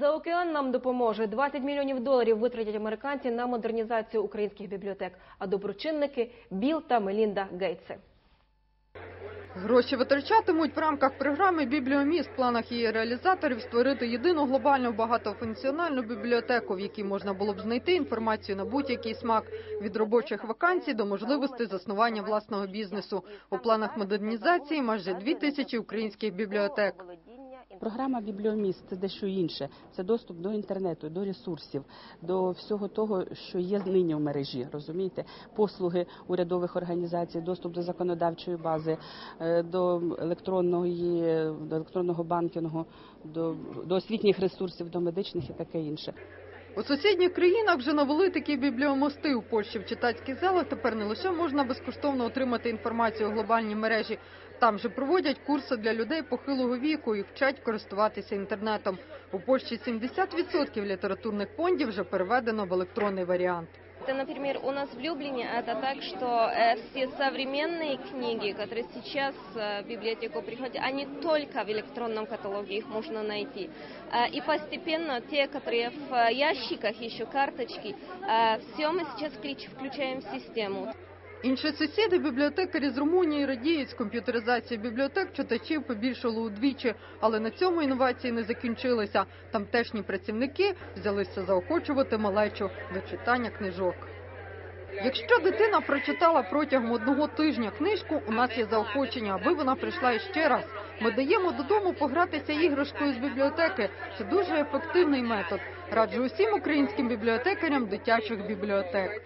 Заокеан нам допоможе. 20 мільйонів доларів витратять американці на модернізацію українських бібліотек. А доброчинники Біл та Мелінда Гейтси. Гроші витрачатимуть в рамках програми «Бібліоміст». В планах її реалізаторів створити єдину глобальну багатофункціональну бібліотеку, в якій можна було б знайти інформацію на будь-який смак від робочих вакансій до можливостей заснування власного бізнесу. У планах модернізації майже дві тисячі українських бібліотек. Програма Бібліоміст це дещо інше. Це доступ до інтернету, до ресурсів, до всього того, що є нині в мережі. Розумієте, послуги урядових організацій, доступ до законодавчої бази, е, до електронної до електронного банкінгу, до, до освітніх ресурсів, до медичних і таке інше. У сусідніх країнах вже навели такі бібліомости. У Польщі в читацьких залах тепер не лише можна безкоштовно отримати інформацію у глобальній мережі. Там же проводять курси для людей похилого віку і вчать користуватися інтернетом. У Польщі 70% літературних фондів вже переведено в електронний варіант. Это, например, у нас в Люблине это так, что э, все современные книги, которые сейчас э, в библиотеку приходят, они только в электронном каталоге, их можно найти. Э, и постепенно те, которые в ящиках, еще карточки, все мы сейчас включ- включаем в систему. Інші сусіди, бібліотекарі з Румунії, радіють з комп'ютеризації бібліотек читачів побільшало удвічі, але на цьому інновації не закінчилися. Тамтешні працівники взялися заохочувати малечу до читання книжок. Якщо дитина прочитала протягом одного тижня книжку, у нас є заохочення, аби вона прийшла іще раз. Ми даємо додому погратися іграшкою з бібліотеки. Це дуже ефективний метод. Раджу усім українським бібліотекарям дитячих бібліотек.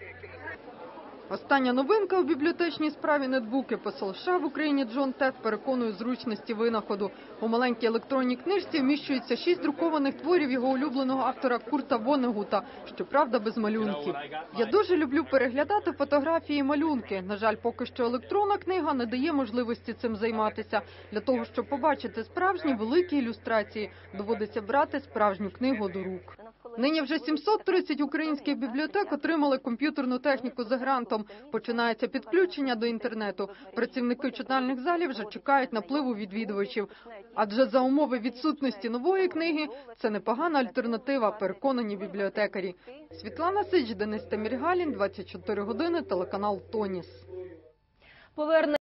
Остання новинка у бібліотечній справі нетбуки. Посол США в Україні Джон Тед переконує зручності винаходу. У маленькій електронній книжці вміщується шість друкованих творів його улюбленого автора Курта Вонегута, щоправда, без малюнків. Я дуже люблю переглядати фотографії і малюнки. На жаль, поки що електронна книга не дає можливості цим займатися. Для того, щоб побачити справжні великі ілюстрації, доводиться брати справжню книгу до рук. Нині вже 730 українських бібліотек отримали комп'ютерну техніку за грантом. Починається підключення до інтернету. Працівники читальних залів вже чекають напливу відвідувачів. Адже за умови відсутності нової книги це непогана альтернатива, переконані бібліотекарі. Світлана Сич, Денис Таміргалін, 24 години, телеканал Тоніс.